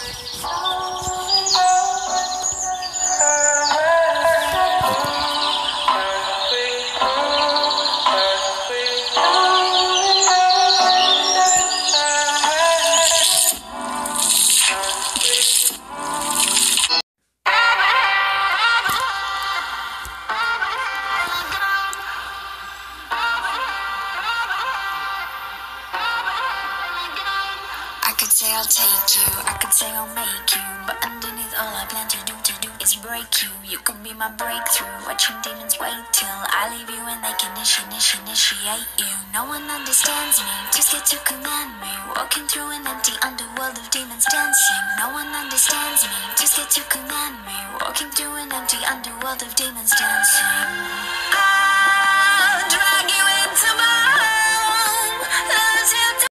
I say I'll take you, I could say I'll make you, but underneath all I plan to do to do is break you. You can be my breakthrough, watching demons wait till I leave you and they can initi- initi- initiate you. No one understands me, too scared to command me. Walking through an empty underworld of demons dancing. No one understands me, too scared to command me. Walking through an empty underworld of demons dancing.